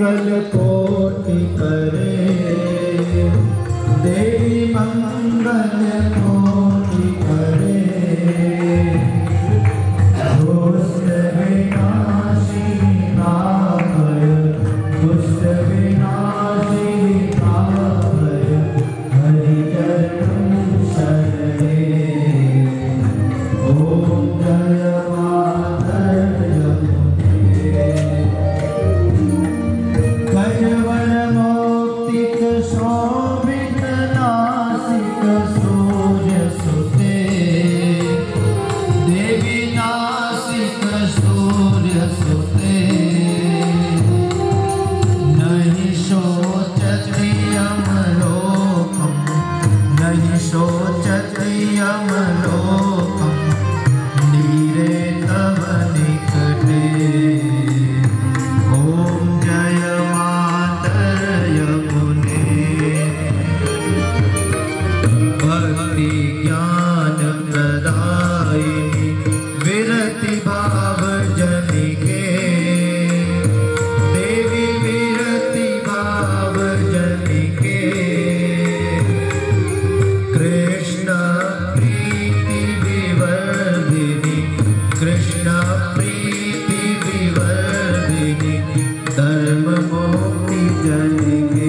मंगल पोति करे। देवी मंगल विरति ज्ञान प्रदायिनी विरति भाव जनिके देवी विरति भाव जनिके कृष्ण प्रीति विवर्धिनी, कृष्ण प्रीति विवर्धिनी धर्म मोक्ति जनिके।